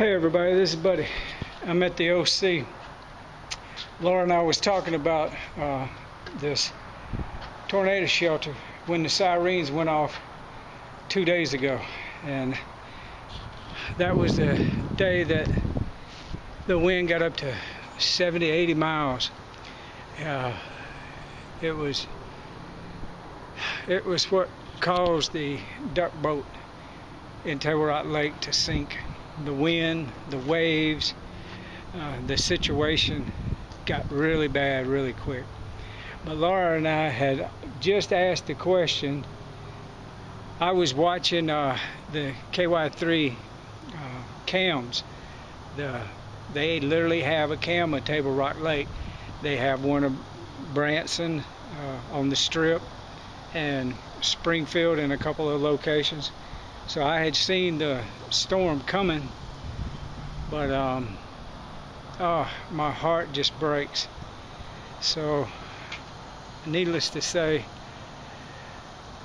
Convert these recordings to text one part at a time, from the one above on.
Hey everybody, this is Buddy. I'm at the OC. Laura and I was talking about uh, this tornado shelter when the sirens went off two days ago, and that was the day that the wind got up to 70, 80 miles. Uh, it was it was what caused the duck boat in Table Rock Lake to sink. The wind, the waves, uh, the situation got really bad really quick. But Laura and I had just asked the question. I was watching uh, the KY3 uh, cams. The, they literally have a cam at Table Rock Lake. They have one of Branson uh, on the strip and Springfield in a couple of locations. So I had seen the storm coming, but um, oh, my heart just breaks. So, needless to say,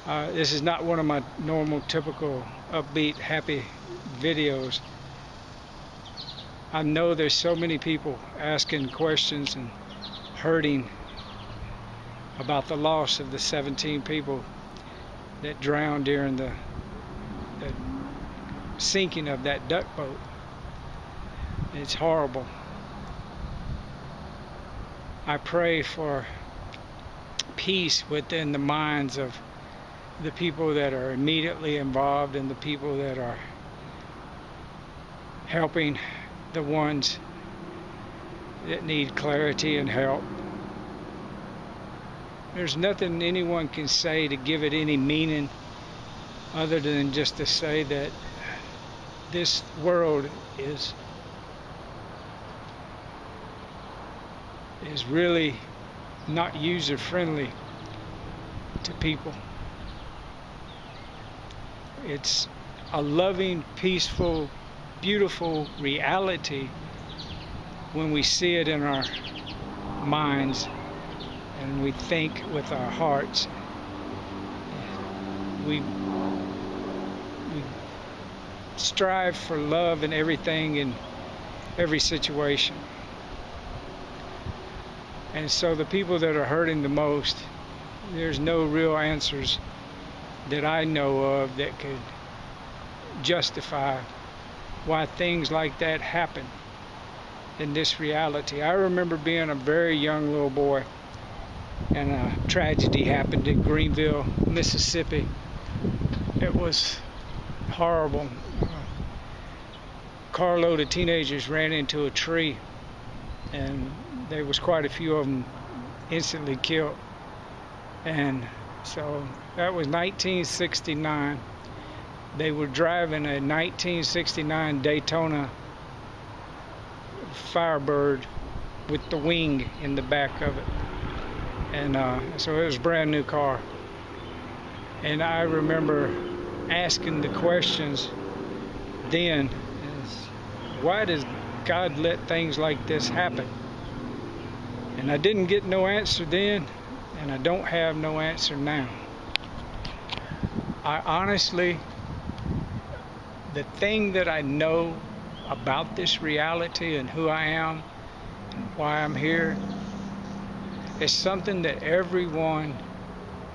uh, this is not one of my normal, typical, upbeat, happy videos. I know there's so many people asking questions and hurting about the loss of the 17 people that drowned during the, the sinking of that duck boat. It's horrible. I pray for peace within the minds of the people that are immediately involved and the people that are helping the ones that need clarity and help. There's nothing anyone can say to give it any meaning other than just to say that this world is is really not user friendly to people. It's a loving, peaceful, beautiful reality when we see it in our minds and we think with our hearts. We, strive for love in everything in every situation. And so the people that are hurting the most, there's no real answers that I know of that could justify why things like that happen in this reality. I remember being a very young little boy and a tragedy happened in Greenville, Mississippi. It was horrible. Carload of teenagers ran into a tree, and there was quite a few of them instantly killed. And so that was 1969. They were driving a 1969 Daytona Firebird with the wing in the back of it and uh, so it was a brand new car. And I remember asking the questions then: Why does God let things like this happen? And I didn't get no answer then, and I don't have no answer now. I honestly, the thing that I know about this reality and who I am, and why I'm here, is something that everyone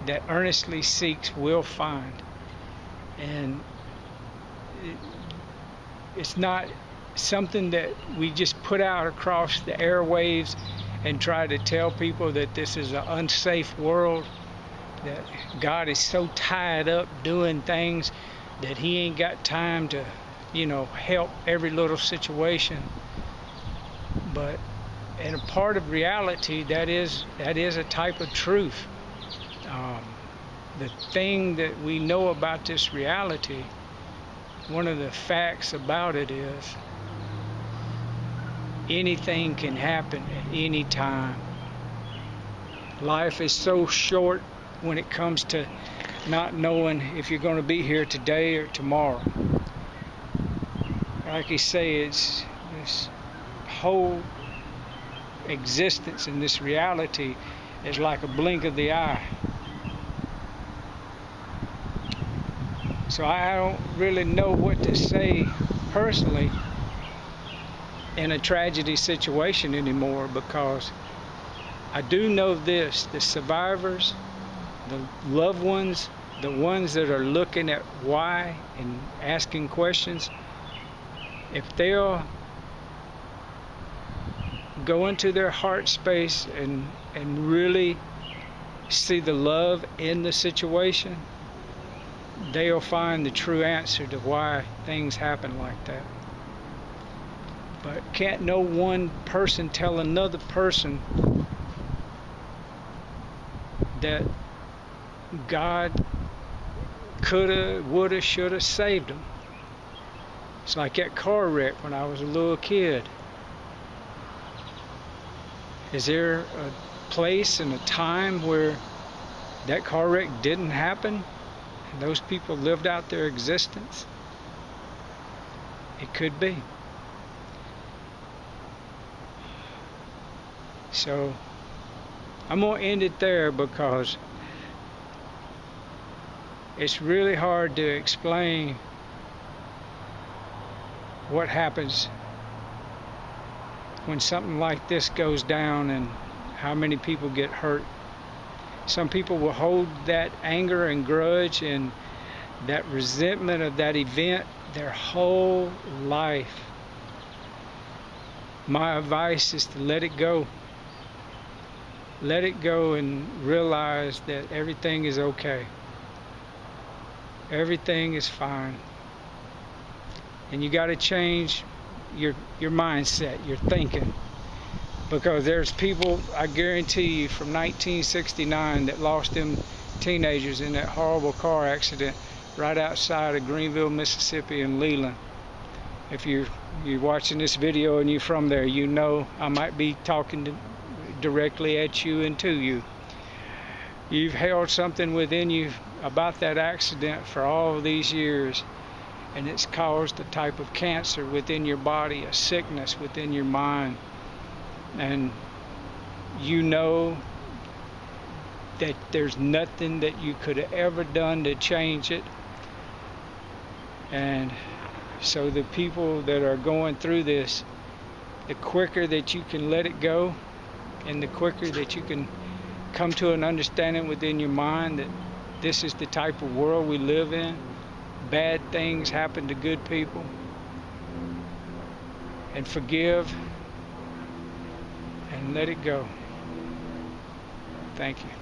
that earnestly seeks will find. And it, it's not something that we just put out across the airwaves and try to tell people that this is an unsafe world, that God is so tied up doing things that He ain't got time to, you know, help every little situation. But and a part of reality that is that is a type of truth. Um, the thing that we know about this reality, one of the facts about it is anything can happen at any time. Life is so short when it comes to not knowing if you're going to be here today or tomorrow. Like you say, it's this whole existence in this reality is like a blink of the eye. So I don't really know what to say personally in a tragedy situation anymore because I do know this the survivors, the loved ones, the ones that are looking at why and asking questions, if they'll go into their heart space and and really see the love in the situation, they'll find the true answer to why things happen like that. But can't no one person tell another person that God coulda, woulda, shoulda saved them. It's like that car wreck when I was a little kid. Is there a place and a time where that car wreck didn't happen and those people lived out their existence? It could be. So I'm going to end it there because it's really hard to explain what happens when something like this goes down and how many people get hurt. Some people will hold that anger and grudge and that resentment of that event their whole life. My advice is to let it go. Let it go and realize that everything is okay. Everything is fine. And you got to change your your mindset, your thinking. Because there's people, I guarantee you, from 1969 that lost them teenagers in that horrible car accident right outside of Greenville, Mississippi and Leland. If you're you're watching this video and you're from there, you know I might be talking to, directly at you and to you. You've held something within you about that accident for all these years and it's caused a type of cancer within your body, a sickness within your mind. And you know that there's nothing that you could have ever done to change it. And so the people that are going through this, the quicker that you can let it go and the quicker that you can come to an understanding within your mind that this is the type of world we live in. Bad things happen to good people. And forgive and let it go. Thank you.